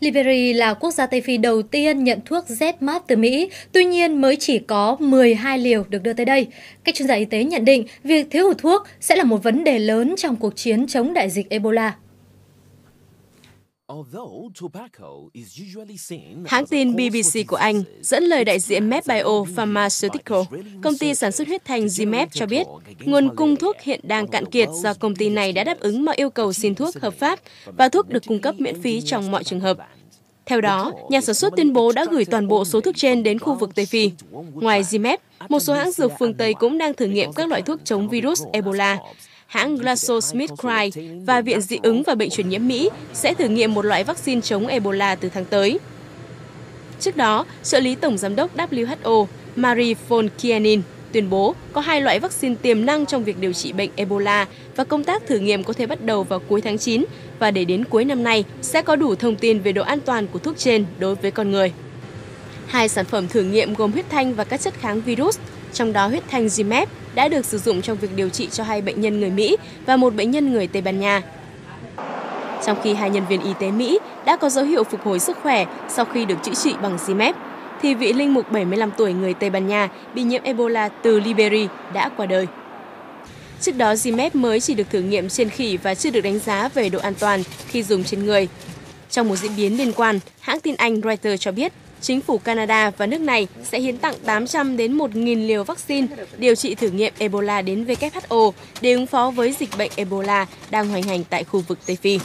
Liberia là quốc gia Tây Phi đầu tiên nhận thuốc ZMapp từ Mỹ, tuy nhiên mới chỉ có 12 liều được đưa tới đây. Các chuyên gia y tế nhận định việc thiếu hụt thuốc sẽ là một vấn đề lớn trong cuộc chiến chống đại dịch Ebola. Hãng tin BBC của Anh dẫn lời đại diện MedBio Pharmaceutical, công ty sản xuất huyết thanh GMEP cho biết, nguồn cung thuốc hiện đang cạn kiệt do công ty này đã đáp ứng mọi yêu cầu xin thuốc hợp pháp và thuốc được cung cấp miễn phí trong mọi trường hợp. Theo đó, nhà sản xuất tuyên bố đã gửi toàn bộ số thuốc trên đến khu vực Tây Phi. Ngoài GMEP, một số hãng dược phương Tây cũng đang thử nghiệm các loại thuốc chống virus Ebola, hãng GlaxoSmithKline và Viện Dị ứng và Bệnh truyền nhiễm Mỹ sẽ thử nghiệm một loại vaccine chống Ebola từ tháng tới. Trước đó, trợ lý Tổng Giám đốc WHO Marie von Kienin tuyên bố có hai loại vaccine tiềm năng trong việc điều trị bệnh Ebola và công tác thử nghiệm có thể bắt đầu vào cuối tháng 9 và để đến cuối năm nay sẽ có đủ thông tin về độ an toàn của thuốc trên đối với con người. Hai sản phẩm thử nghiệm gồm huyết thanh và các chất kháng virus, trong đó huyết thanh Zimep đã được sử dụng trong việc điều trị cho hai bệnh nhân người Mỹ và một bệnh nhân người Tây Ban Nha. Trong khi hai nhân viên y tế Mỹ đã có dấu hiệu phục hồi sức khỏe sau khi được chữa trị bằng Zimep, thì vị linh mục 75 tuổi người Tây Ban Nha bị nhiễm Ebola từ Liberia đã qua đời. Trước đó, Zimep mới chỉ được thử nghiệm trên khỉ và chưa được đánh giá về độ an toàn khi dùng trên người. Trong một diễn biến liên quan, hãng tin Anh Reuters cho biết chính phủ Canada và nước này sẽ hiến tặng 800 đến 1.000 liều vaccine điều trị thử nghiệm Ebola đến WHO để ứng phó với dịch bệnh Ebola đang hoành hành tại khu vực Tây Phi.